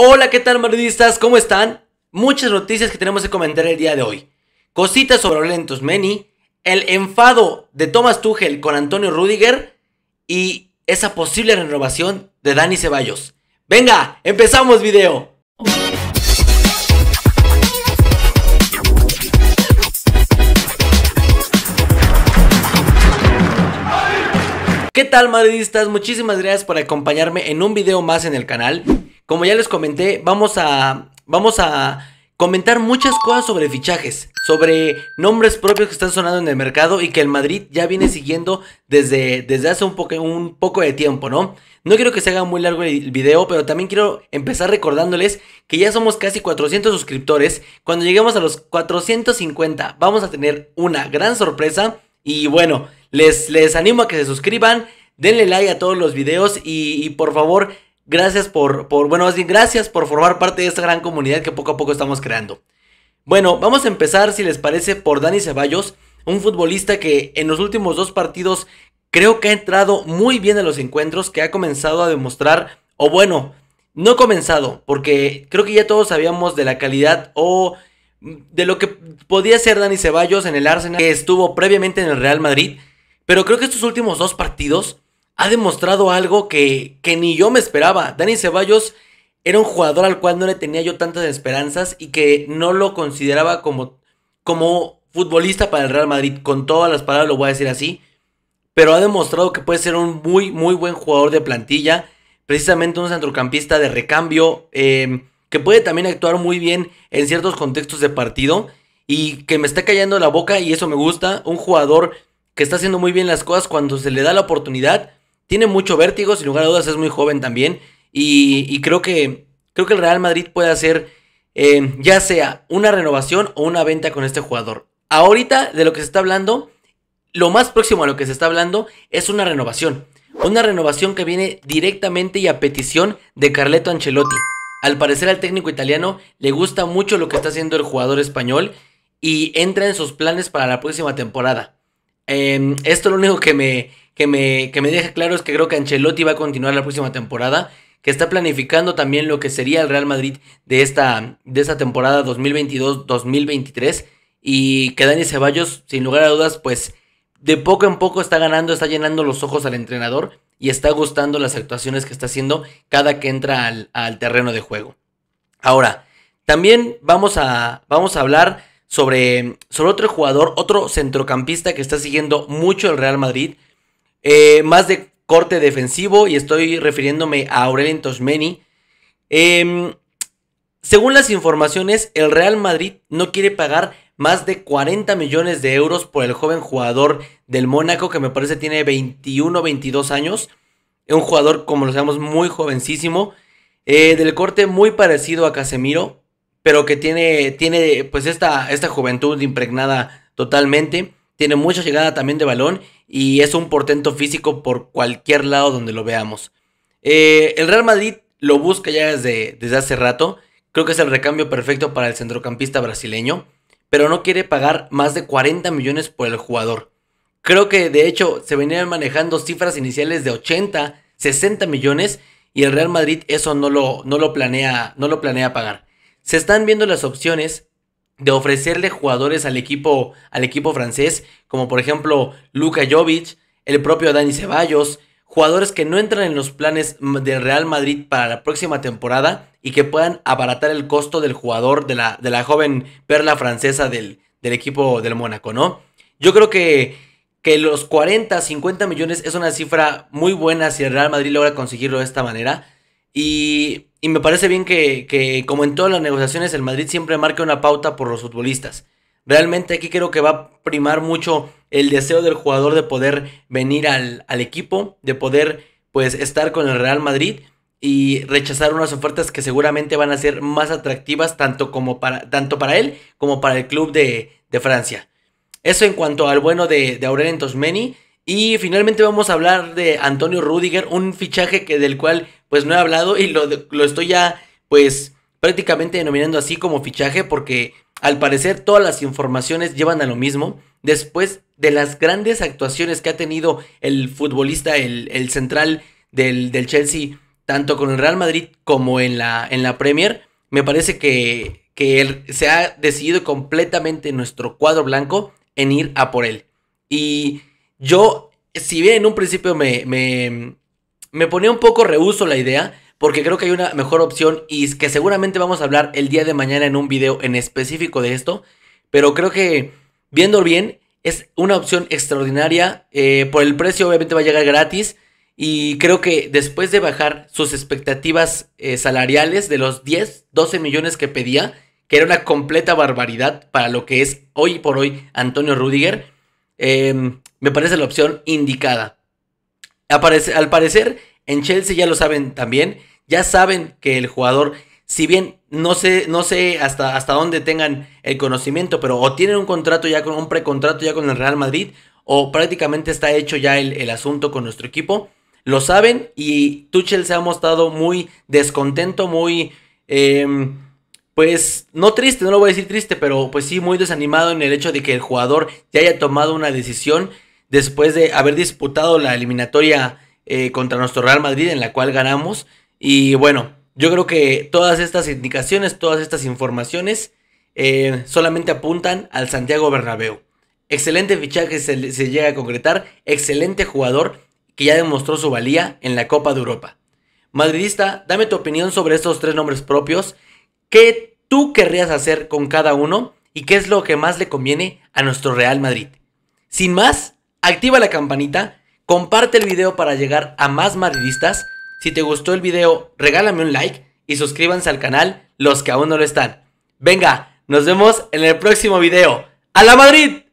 Hola, ¿qué tal madridistas? ¿Cómo están? Muchas noticias que tenemos que comentar el día de hoy. Cositas sobre Lentos Meni, el enfado de Thomas Tuchel con Antonio Rudiger y esa posible renovación de Dani Ceballos. Venga, empezamos video. ¿Qué tal madridistas? Muchísimas gracias por acompañarme en un video más en el canal. Como ya les comenté, vamos a, vamos a comentar muchas cosas sobre fichajes, sobre nombres propios que están sonando en el mercado y que el Madrid ya viene siguiendo desde, desde hace un poco, un poco de tiempo, ¿no? No quiero que se haga muy largo el video, pero también quiero empezar recordándoles que ya somos casi 400 suscriptores. Cuando lleguemos a los 450 vamos a tener una gran sorpresa y bueno, les, les animo a que se suscriban, denle like a todos los videos y, y por favor Gracias por, por, bueno, bien gracias por formar parte de esta gran comunidad que poco a poco estamos creando. Bueno, vamos a empezar, si les parece, por Dani Ceballos, un futbolista que en los últimos dos partidos creo que ha entrado muy bien a los encuentros, que ha comenzado a demostrar, o bueno, no comenzado, porque creo que ya todos sabíamos de la calidad o de lo que podía ser Dani Ceballos en el Arsenal, que estuvo previamente en el Real Madrid, pero creo que estos últimos dos partidos ha demostrado algo que, que ni yo me esperaba. Dani Ceballos era un jugador al cual no le tenía yo tantas esperanzas y que no lo consideraba como, como futbolista para el Real Madrid. Con todas las palabras lo voy a decir así. Pero ha demostrado que puede ser un muy, muy buen jugador de plantilla. Precisamente un centrocampista de recambio. Em, que puede también actuar muy bien en ciertos contextos de partido. Y que me está callando la boca y eso me gusta. Un jugador que está haciendo muy bien las cosas cuando se le da la oportunidad tiene mucho vértigo, sin lugar a dudas es muy joven también. Y, creo, que, creo que el Real Madrid puede hacer eh, ya sea una renovación o una venta con este jugador. Ahorita de lo que se está hablando, lo más próximo a lo que se está hablando es una renovación. Una renovación que viene directamente y a petición de Carleto Ancelotti. Al parecer al técnico italiano le gusta mucho lo que está haciendo el jugador español y entra en sus planes para la próxima temporada. Em, esto es lo único que me, que me, que me deja claro es que creo que Ancelotti va a continuar la próxima temporada, que está planificando también lo que sería el Real Madrid de esta, de esta temporada 2022-2023 y que Dani Ceballos, sin lugar a dudas, pues de poco en poco está ganando, está llenando los ojos al entrenador y está gustando las actuaciones que está haciendo cada que entra al, al terreno de juego. Ahora, también vamos a, vamos a hablar sobre, sobre otro jugador, otro centrocampista que está siguiendo mucho el Real Madrid, eh, más de corte defensivo y estoy refiriéndome a Aurelien Tosmeni. Em, según las informaciones, el Real Madrid no quiere pagar más de 40 millones de euros por el joven jugador del Mónaco que me parece tiene 21 22 años. Un jugador, como lo sabemos, muy jovencísimo. Eh, del corte muy parecido a Casemiro, pero que tiene, tiene pues esta, esta juventud impregnada totalmente. Tiene mucha llegada también de balón y es un portento físico por cualquier lado donde lo veamos. Eh, el Real Madrid lo busca ya desde, desde hace rato. Creo que es el recambio perfecto para el centrocampista brasileño. Pero no quiere pagar más de 40 millones por el jugador. Creo que de hecho se venían manejando cifras iniciales de 80, 60 millones. Y el Real Madrid eso no lo, no lo, planea, no lo planea pagar. Se están viendo las opciones de ofrecerle jugadores al equipo, al equipo francés, como por ejemplo Luka Jovic, el propio Dani Ceballos, jugadores que no entran en los planes del Real Madrid para la próxima temporada y que puedan abaratar el costo del jugador de la, de la joven perla francesa del, del equipo del Mónaco, ¿no? Yo creo que, que los 40, 50 millones es una cifra muy buena si el Real Madrid logra conseguirlo de esta manera. Y, me parece bien que, como en todas las negociaciones, el Madrid siempre marque una pauta por los futbolistas. Realmente aquí creo que va a primar mucho el deseo del jugador de poder venir al, equipo, de poder pues estar con el Real Madrid y rechazar unas ofertas que seguramente van a ser más atractivas tanto, como para, tanto para él como para el club de, Francia. Eso en cuanto al bueno de, de Aurelien. Y finalmente vamos a hablar de Antonio Rudiger, un fichaje que del cual pues no he hablado y lo, lo estoy ya pues prácticamente denominando así como fichaje porque al parecer todas las informaciones llevan a lo mismo. Después de las grandes actuaciones que ha tenido el futbolista, el, central del, del, Chelsea, tanto con el Real Madrid como en la, en la Premier. Me parece que, que se ha decidido completamente nuestro cuadro blanco en ir a por él. Y yo, si bien en un principio me, me, me ponía un poco reuso la idea, porque creo que hay una mejor opción y que seguramente vamos a hablar el día de mañana en un video en específico de esto, pero creo que viendo bien es una opción extraordinaria, eh, por el precio obviamente va a llegar gratis y creo que después de bajar sus expectativas eh, salariales de los 10, 12 millones que pedía, que era una completa barbaridad para lo que es hoy por hoy Antonio Rudiger, em, me parece la opción indicada. Al parecer, en Chelsea ya lo saben también, ya saben que el jugador, si bien no sé, no sé hasta, hasta dónde tengan el conocimiento, pero o tienen un contrato ya con un precontrato ya con el Real Madrid, o prácticamente está hecho ya el, asunto con nuestro equipo. Lo saben y Tuchel se ha mostrado muy descontento, muy... Em, pues no triste, no lo voy a decir triste, pero pues sí muy desanimado en el hecho de que el jugador ya haya tomado una decisión después de haber disputado la eliminatoria eh, contra nuestro Real Madrid en la cual ganamos. Y bueno, yo creo que todas estas indicaciones, todas estas informaciones eh, solamente apuntan al Santiago Bernabéu. Excelente fichaje se, se llega a concretar, excelente jugador que ya demostró su valía en la Copa de Europa. Madridista, dame tu opinión sobre estos tres nombres propios. ¿Qué tú querrías hacer con cada uno? ¿Y qué es lo que más le conviene a nuestro Real Madrid? Sin más, activa la campanita, comparte el video para llegar a más madridistas si te gustó el video, regálame un like y suscríbanse al canal los que aún no lo están. Venga, nos vemos en el próximo video. ¡A la Madrid!